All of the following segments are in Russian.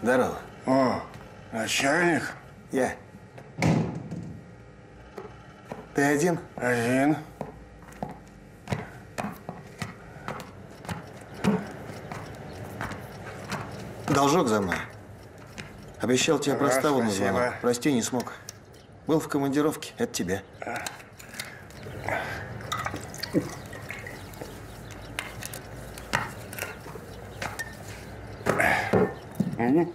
Здорово. О, начальник? Я. Ты один? Один. Должок за мной. Обещал тебе проставу на звонок. Прости, не смог. Был в командировке. Это тебе. Ну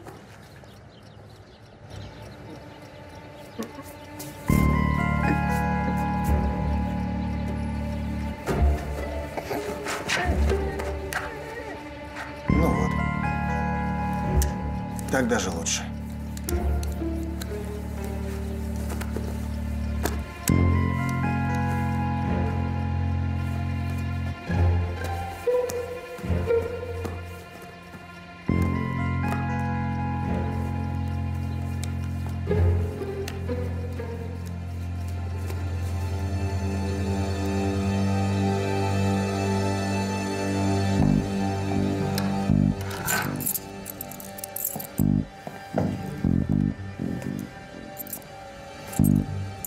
вот. Так даже лучше.